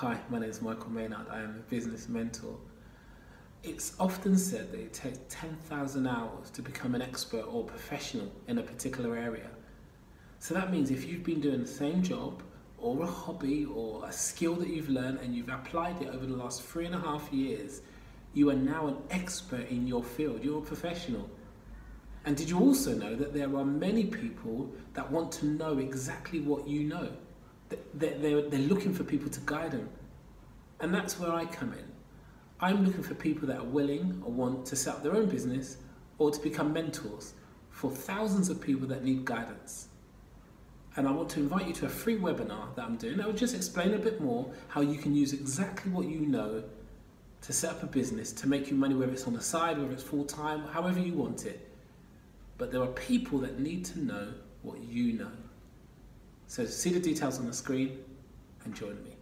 Hi, my name is Michael Maynard. I am a business mentor. It's often said that it takes 10,000 hours to become an expert or professional in a particular area. So that means if you've been doing the same job or a hobby or a skill that you've learned and you've applied it over the last three and a half years, you are now an expert in your field. You're a professional. And did you also know that there are many people that want to know exactly what you know? They're, they're, they're looking for people to guide them. And that's where I come in. I'm looking for people that are willing or want to set up their own business or to become mentors for thousands of people that need guidance. And I want to invite you to a free webinar that I'm doing. I will just explain a bit more how you can use exactly what you know to set up a business to make you money, whether it's on the side, whether it's full time, however you want it. But there are people that need to know what you know. So see the details on the screen and join me.